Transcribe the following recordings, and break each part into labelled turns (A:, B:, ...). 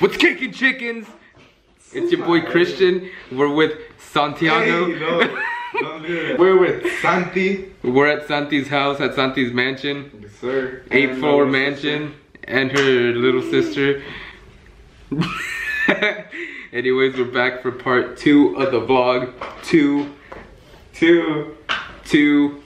A: What's kicking chickens? It's your boy Christian. We're with Santiago.
B: Hey, no, don't do that. We're with Santi.
A: We're at Santi's house, at Santi's mansion.
B: Yes, sir.
A: eight floor
B: my
A: mansion. And her little sister. Anyways, we're back for part two of the vlog. Two,
B: Two.
A: two.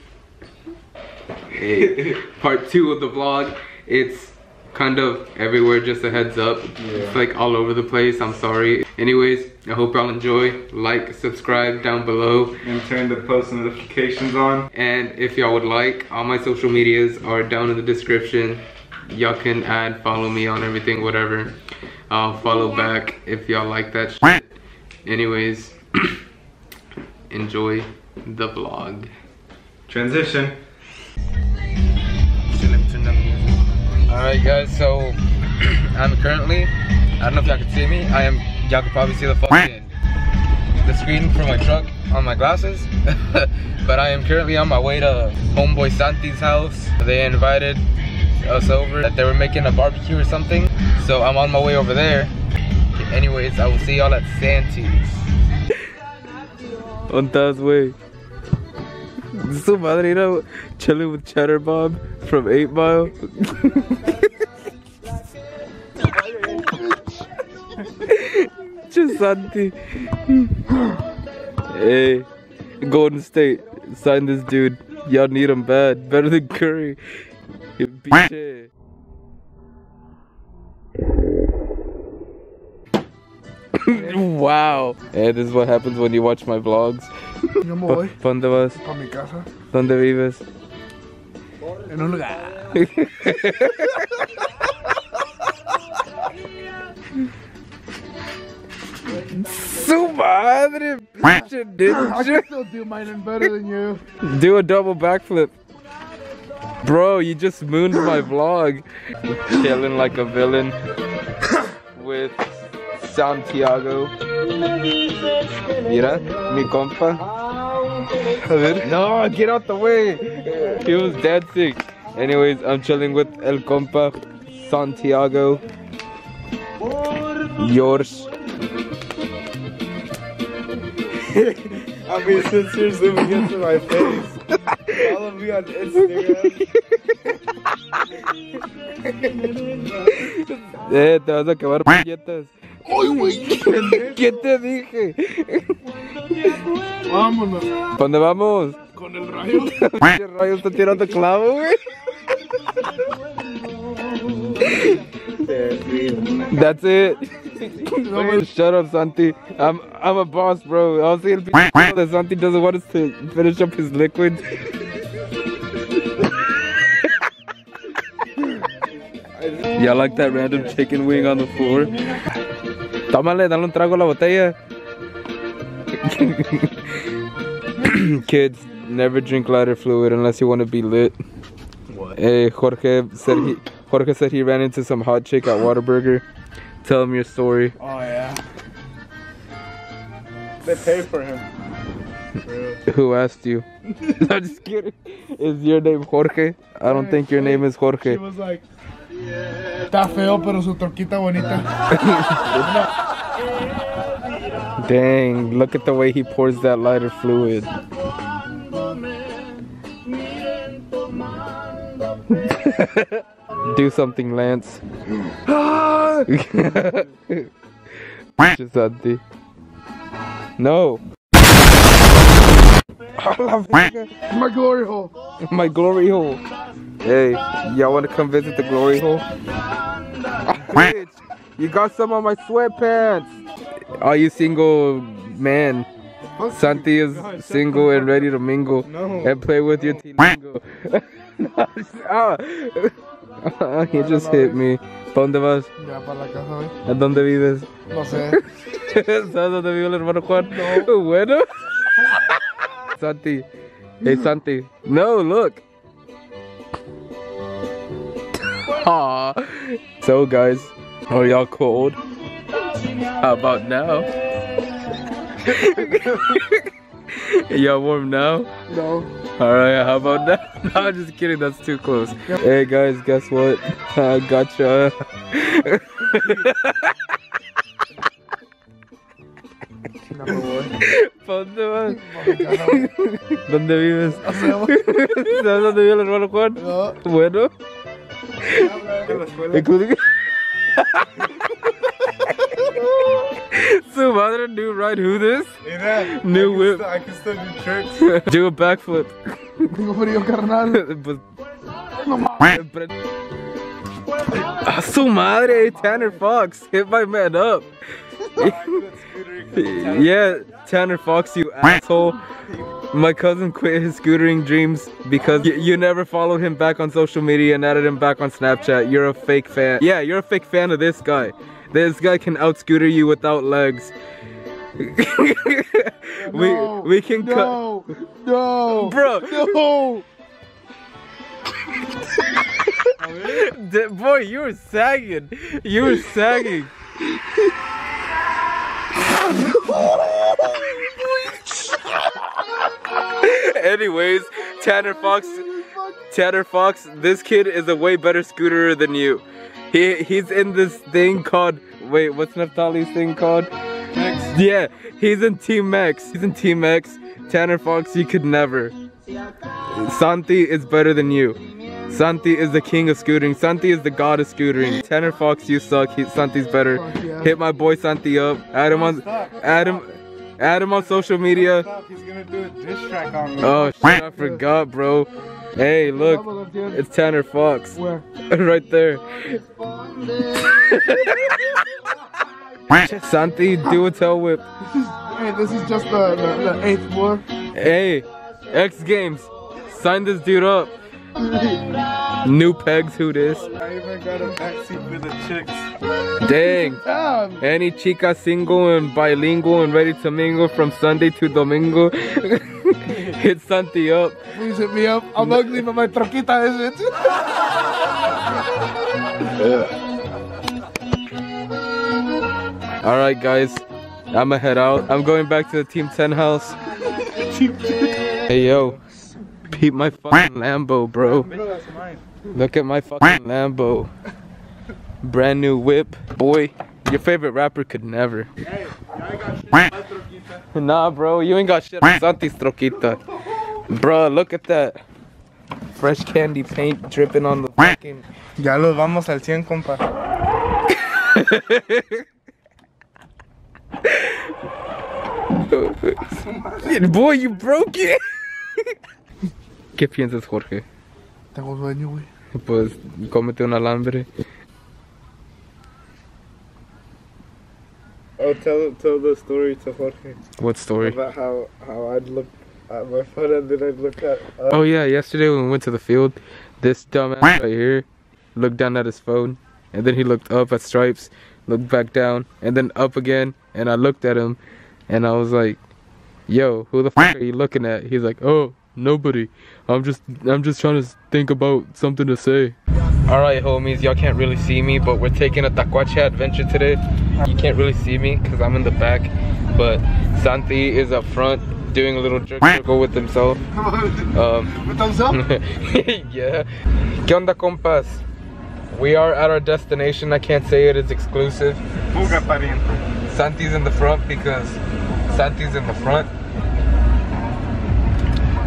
A: Hey, part two of the vlog. It's kind of everywhere, just a heads up. It's like all over the place, I'm sorry. Anyways, I hope y'all enjoy. Like, subscribe down below.
B: And turn the post notifications on.
A: And if y'all would like, all my social medias are down in the description. Y'all can add, follow me on everything, whatever. I'll follow back if y'all like that shit. Anyways, enjoy the vlog.
B: Transition.
A: Alright guys, so I'm currently, I don't know if y'all can see me, I am, y'all can probably see the fucking, the screen for my truck on my glasses. but I am currently on my way to homeboy Santi's house. They invited us over, that they were making a barbecue or something. So I'm on my way over there. Anyways, I will see y'all at Santi's. On Taz way. Su know, chilling with Cheddar Bob from 8 Mile. Just Santi. Hey, Golden State, sign this dude. Y'all need him bad. Better than Curry. Wow. Hey, this is what happens when you watch my vlogs.
C: Yo me voy
A: ¿Dónde vas?
C: para mi casa.
A: ¿Dónde vives?
C: En un lugar.
A: Su madre, pinche
C: I can still do mine better than you.
A: Do a double backflip. Bro, you just mooned my vlog. Chilling like a villain with Santiago. Mira, mi compa. A ver. No, get out the way. He was dancing. Anyways, I'm chilling with El Compa Santiago. Yours.
B: I mean, since you're zooming into my face, follow me on Instagram.
A: Eh, te vas a acabar puñetas. ¿Quién te dije?
C: Vámonos.
A: ¿Pa' dónde vamos?
C: Con el rayo.
A: ¿Qué rayo está tirando clavo, güey? That's it. Shut up, Santi. I'm I'm a boss, bro. I'll see el p- that Santi doesn't want us to finish up his liquid. Yeah, like that random chicken wing on the floor. Tómale, dale un trago a la botella. Kids, never drink lighter fluid unless you want to be lit.
B: What?
A: Hey, Jorge said he Jorge said he ran into some hot chick at Whataburger. Tell him your story.
C: Oh, yeah. They pay for him.
A: Who asked you? I'm just kidding. Is your name Jorge? I don't think your name is
C: She
A: Jorge.
C: was like, está feo, pero su torquita bonita.
A: Dang, look at the way he pours that lighter fluid. Do something, Lance. No.
C: My glory hole.
A: My glory hole. Hey, y'all wanna come visit the glory hole? You got some on my sweatpants. Are you single man? Santi is single and ready to mingle
B: No.
A: and play with your tilingo. Ah. he just hit me. ¿Pa' dónde vas?
C: Ya para la casa.
A: ¿A dónde vives?
C: No sé.
A: ¿Sabes dónde vive el hermano Juan? No. Bueno. Santi. Hey, Santi. No, look. so guys, are y'all cold? How about now? y'all warm now?
C: No.
A: Alright, how about now? No, I'm just kidding, that's too close. Hey guys, guess what? I gotcha. Number one. ¿Dónde vives? Dónde vive el hermano Juan? Bueno. Including- Su madre knew right who this?
B: Mira,
A: New
B: I can
A: whip.
B: still- I can still do tricks.
A: Do a backflip.
C: Tengo frío, carnal.
A: Pues- Pre- Ah, su madre, Tanner Fox, hit my man up. yeah, Tanner Fox, you asshole. My cousin quit his scootering dreams because y- you never followed him back on social media and added him back on Snapchat. You're a fake fan. Yeah, you're a fake fan of this guy. This guy can out scooter you without legs. we
C: No,
A: we can cut.
C: No, no,
A: Bro.
C: no.
A: D- Boy, you were sagging. You were sagging. Anyways, Tanner Fox, Tanner Fox, this kid is a way better scooterer than you. He he's in this thing called wait, what's Naftali's thing called? Yeah, he's in Team X. He's in Team X. Tanner Fox, you could never. Santi is better than you. Santi is the king of scootering. Santi is the god of scootering. Tanner Fox, you suck. He, Santi's better. Hit my boy Santi up. Adam on, add him, add him on social media.
B: He's gonna do a diss track on me.
A: Oh shit, I forgot, bro. Hey, look, it's Tanner Fox
C: Where?
A: right there. Santi, do a tail whip.
C: This is, hey, this is just the, the, the eighth floor.
A: Hey, X Games, sign this dude up. New pegs, who this?
B: I even got a backseat for the chicks.
A: Dang. Any chica single and bilingual and ready to mingle from Sunday to Domingo. Hit Santi up.
C: Please hit me up. I'm ugly, but my troquita is it.
A: All right, guys. I'ma head out. I'm going back to the Team 10 house. hey, yo. Peep my fucking Lambo, bro.
B: Bro.
A: Look at my fucking Lambo. Brand new whip. Boy, your favorite rapper could never.
B: Hey, I got shit my troquita.
A: Nah, bro, you ain't got shit on Santi's troquita. Bro, look at that. Fresh candy paint dripping on the fucking.
B: Ya los vamos al 100, compa.
A: Boy, you broke it. ¿Qué piensas, Jorge?
C: Tengo sueño, güey.
A: Pues cómete un alambre.
B: Oh, tell tell the story to Jorge
A: What story?
B: about how how I'd look at my phone and then I'd look at. Uh,
A: Oh yeah, yesterday when we went to the field, this dumbass right here looked down at his phone, and then he looked up at Stripes, looked back down, and then up again, and I looked at him, and I was like, "Yo, who the fuck are you looking at?" He's like, "Oh, nobody. I'm just, I'm just trying to think about something to say." All right, homies, y'all can't really see me, but we're taking a tacuache adventure today. You can't really see me because I'm in the back, but Santi is up front doing a little jerk circle with himself. Um,
C: With thumbs up?
A: yeah. ¿Qué onda, compas? We are at our destination. I can't say it is exclusive. Santi's in the front because Santi's in the front.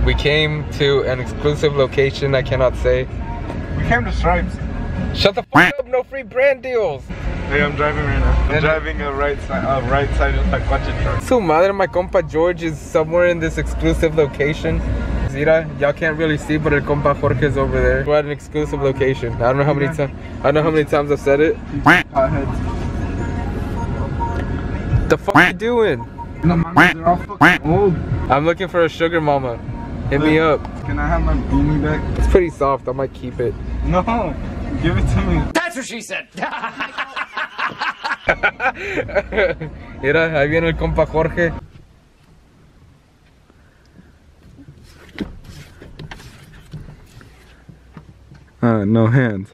A: We came to an exclusive location I cannot say.
B: We came to Stripes.
A: Shut the fuck up, no free brand deals.
B: Hey, I'm driving right now. I'm driving a right side, uh, right side of my truck.
A: Su madre, my compa George is somewhere in this exclusive location. Zira, y'all can't really see, but el compa Jorge is over there. We're at an exclusive location. I don't know how many times. I don't know how many times I've said it. The fuck are you doing?
C: Man, they're all fucking old.
A: I'm looking for a sugar mama. Hit me up.
B: Can I have my beanie back?
A: It's pretty soft. I might keep it.
B: No, give it to me. That's what she said.
A: Mira, ahí viene el compa Jorge.
B: Uh, no hands.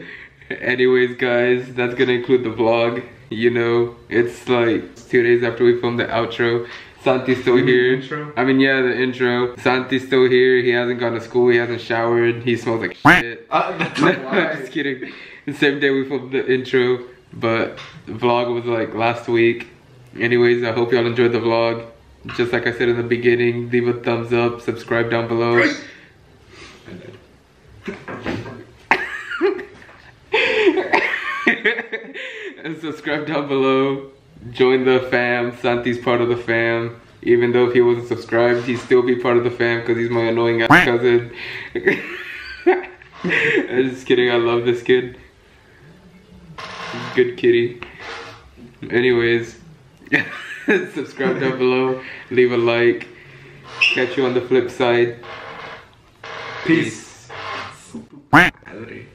A: Anyways, guys, that's gonna include the vlog. You know, it's like two days after we filmed the outro. Santi's still
B: the
A: here.
B: intro?
A: I mean, yeah, the intro. Santi's still here. He hasn't gone to school. He hasn't showered. He smells like shit.
B: Uh, that's
A: No,
B: a
A: I'm just kidding. The same day we filmed the intro, but the vlog was like last week. Anyways, I hope y'all enjoyed the vlog. Just like I said in the beginning, leave a thumbs up, subscribe down below. and subscribe down below. Join the fam. Santi's part of the fam. Even though if he wasn't subscribed, he'd still be part of the fam because he's my annoying ass cousin. I'm just kidding. I love this kid. Good kitty. Anyways, subscribe down below. Leave a like. Catch you on the flip side. Peace. Peace.